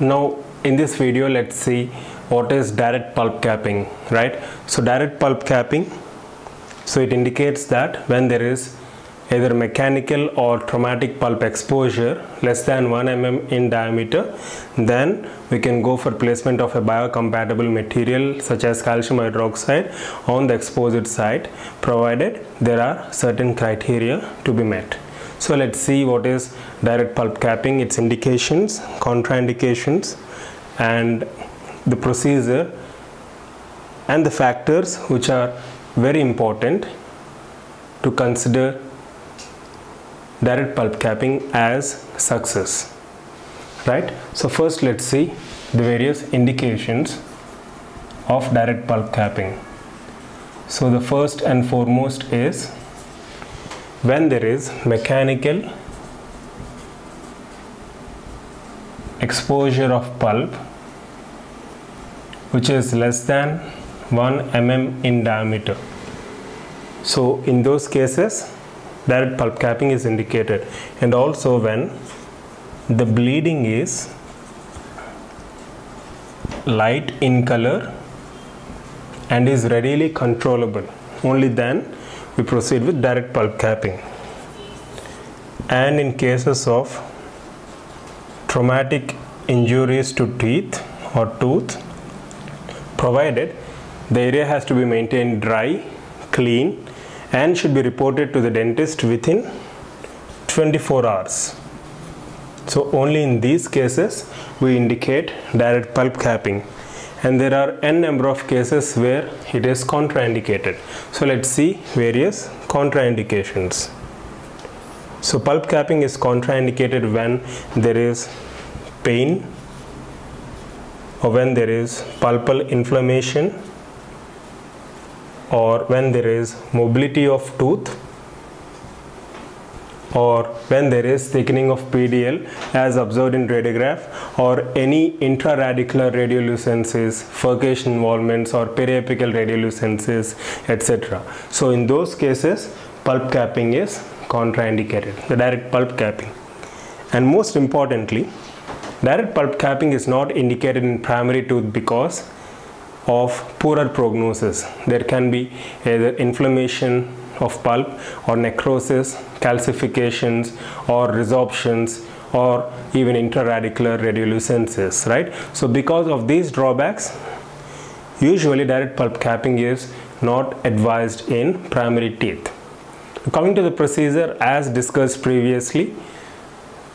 now in this video let's see what is direct pulp capping right? So direct pulp capping so it indicates that when there is either mechanical or traumatic pulp exposure less than 1 mm in diameter then we can go for placement of a biocompatible material such as calcium hydroxide on the exposed site provided there are certain criteria to be met so let's see what is direct pulp capping its indications contraindications and the procedure and the factors which are very important to consider direct pulp capping as success right? So first let's see the various indications of direct pulp capping. So the first and foremost is when there is mechanical exposure of pulp which is less than 1 mm in diameter. So in those cases direct pulp capping is indicated. And also when the bleeding is light in color and is readily controllable only then we proceed with direct pulp capping. And in cases of traumatic injuries to teeth or tooth provided the area has to be maintained dry clean and should be reported to the dentist within 24 hours. So only in these cases we indicate direct pulp capping and there are n number of cases where it is contraindicated. So let's see various contraindications. So pulp capping is contraindicated when there is pain or when there is pulpal inflammation or when there is mobility of tooth or when there is thickening of PDL as observed in radiograph or any intraradicular radiolucencies, furcation involvements or periapical radiolucencies etc. So in those cases pulp capping is contraindicated, the direct pulp capping. And most importantly, direct pulp capping is not indicated in primary tooth because of poorer prognosis. There can be either inflammation of pulp or necrosis, calcifications or resorptions or even intraradicular radiolucencies, right? So because of these drawbacks, usually direct pulp capping is not advised in primary teeth. Coming to the procedure as discussed previously,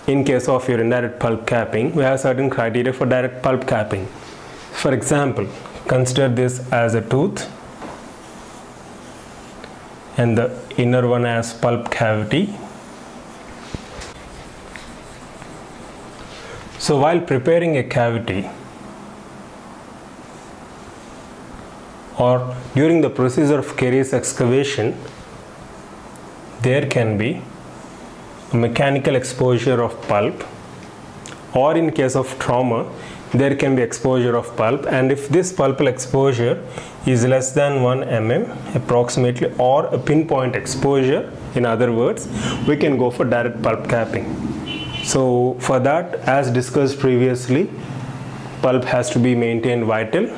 in case of your indirect pulp capping, we have certain criteria for direct pulp capping. For example, consider this as a tooth and the inner one as pulp cavity. So while preparing a cavity or during the procedure of caries excavation, there can be a mechanical exposure of pulp or in case of trauma there can be exposure of pulp. And if this pulpal exposure is less than 1 mm approximately or a pinpoint exposure in other words we can go for direct pulp capping. So for that as discussed previously pulp has to be maintained vital.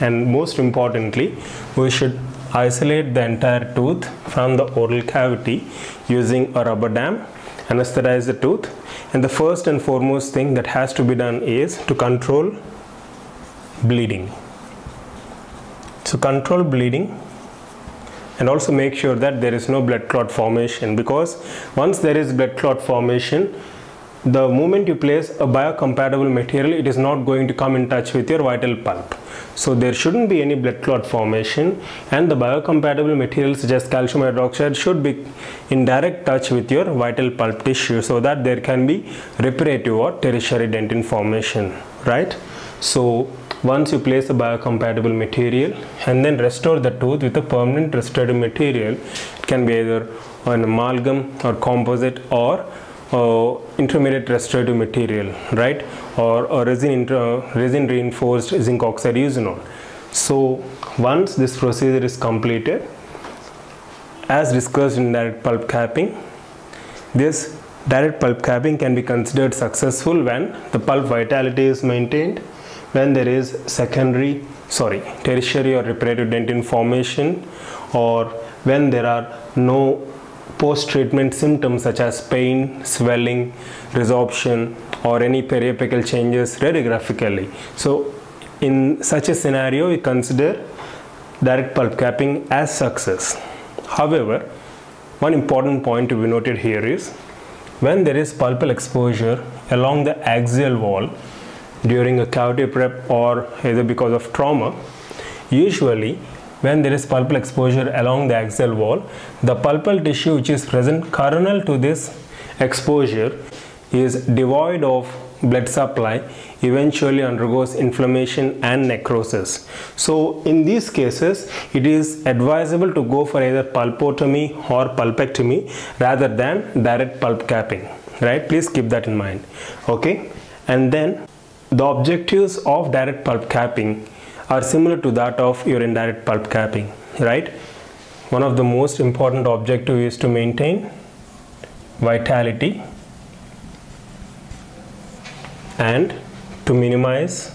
And most importantly we should isolate the entire tooth from the oral cavity using a rubber dam anesthetize the tooth. And the first and foremost thing that has to be done is to control bleeding. So control bleeding and also make sure that there is no blood clot formation because once there is blood clot formation the moment you place a biocompatible material it is not going to come in touch with your vital pulp so there shouldn't be any blood clot formation and the biocompatible materials such as calcium hydroxide should be in direct touch with your vital pulp tissue so that there can be reparative or tertiary dentin formation right? So once you place a biocompatible material and then restore the tooth with a permanent restorative material it can be either an amalgam or composite or uh, intermediate restorative material right? Or a resin resin reinforced zinc oxide eugenol so once this procedure is completed as discussed in direct pulp capping this direct pulp capping can be considered successful when the pulp vitality is maintained when there is secondary sorry tertiary or reparative dentin formation or when there are no post-treatment symptoms such as pain, swelling, resorption or any periapical changes radiographically. So in such a scenario we consider direct pulp capping as success. However, one important point to be noted here is when there is pulpal exposure along the axial wall during a cavity prep or either because of trauma, usually when there is pulpal exposure along the axial wall, the pulpal tissue which is present coronal to this exposure is devoid of blood supply eventually undergoes inflammation and necrosis. So in these cases it is advisable to go for either pulpotomy or pulpectomy rather than direct pulp capping right please keep that in mind okay and then the objectives of direct pulp capping are similar to that of your indirect pulp capping, right? One of the most important objective is to maintain vitality and to minimize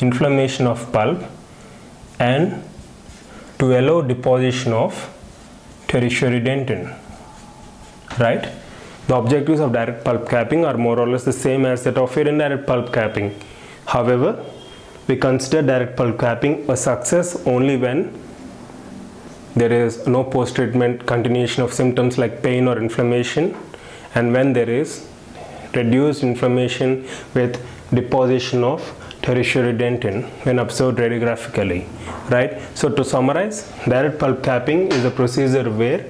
inflammation of pulp and to allow deposition of tertiary dentin, right? The objectives of direct pulp capping are more or less the same as that of your indirect pulp capping. However, we consider direct pulp capping a success only when there is no post-treatment continuation of symptoms like pain or inflammation and when there is reduced inflammation with deposition of tertiary dentin when observed radiographically right? So to summarize direct pulp capping is a procedure where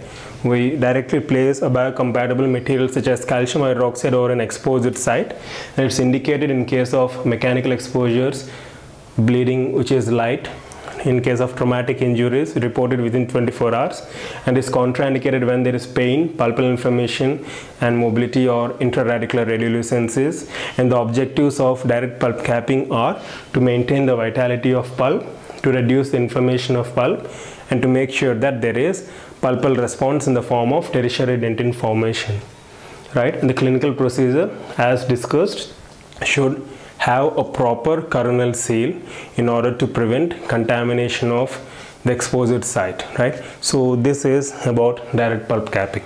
we directly place a biocompatible material such as calcium hydroxide over an exposed site. And it's indicated in case of mechanical exposures bleeding which is light in case of traumatic injuries reported within 24 hours and is contraindicated when there is pain, pulpal inflammation and mobility or intraradicular radiolucencies. And the objectives of direct pulp capping are to maintain the vitality of pulp, to reduce the inflammation of pulp and to make sure that there is pulpal response in the form of tertiary dentin formation. Right? And the clinical procedure as discussed should have a proper coronal seal in order to prevent contamination of the exposed site right? So this is about direct pulp capping